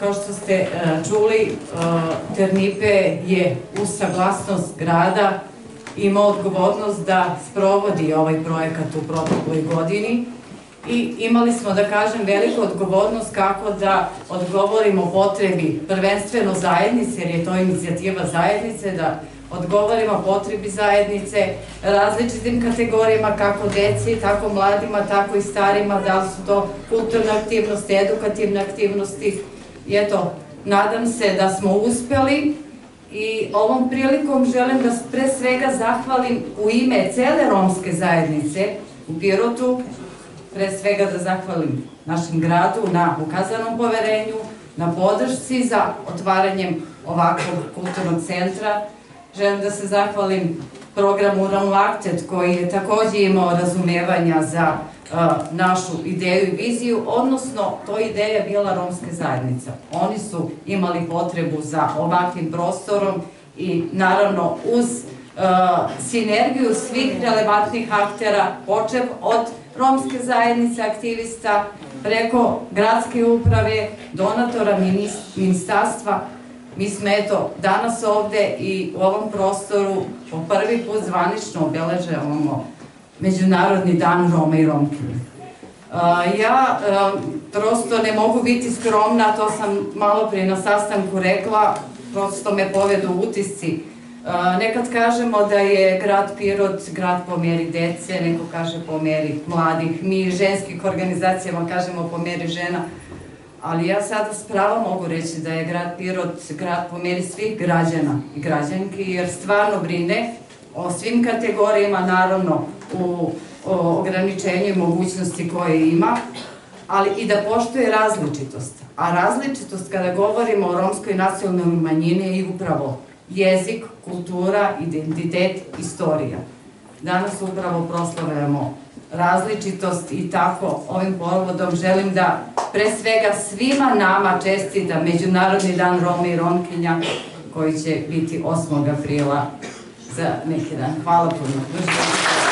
Kao što ste e, čuli, e, Ternipe je uz saglasnost grada ima odgovornost da sprovodi ovaj projekat u protokloj godini i imali smo, da kažem, veliku odgovornost kako da odgovorimo potrebi prvenstveno zajednice, jer je to inicijativa zajednice, da odgovorimo potrebi zajednice različitim kategorijama, kako deci, tako mladima, tako i starima, da li su to kulturne aktivnosti, edukativne aktivnosti. I eto, nadam se da smo uspeli i ovom prilikom želim da pre svega zahvalim u ime cele romske zajednice u Pirotu, pre svega da zahvalim našem gradu na ukazanom poverenju, na podršci za otvaranjem ovakvog kulturnog centra. Želim da se zahvalim programu Unlacted koji je takođe imao razumevanja za uh, našu ideju i viziju, odnosno to ideja bila romska zajednica. Oni su imali potrebu za ovakvim prostorom i naravno uz uh, sinergiju svih relevantnih aktera, počev od romske zajednice, aktivista, preko gradske uprave, donatora ministarstva. Mi smo eto danas ovde i u ovom prostoru po prvi put zvanično obeležavamo Međunarodni dan Roma i Romkinje. Ja prosto ne mogu biti skromna, to sam malo prije na sastanku rekla, prosto me povedu utisci Nekad kažemo da je grad Pirot grad po meri dece, neko kaže po meri mladih, mi ženskih organizacijama kažemo po meri žena, ali ja sada s pravom mogu reći da je grad Pirot grad po meri svih građana i građanki, jer stvarno brine o svim kategorijama, naravno u ograničenju mogućnosti koje ima, ali i da poštuje različitost. A različitost kada govorimo o romskoj nacionalnoj manjini je upravo jezik, kultura, identitet, istorija. Danas upravo proslavljamo različitost i tako ovim povodom želim da pre svega svima nama čestita Međunarodni dan Roma i Romkinja koji će biti 8. aprila za neki dan. Hvala puno.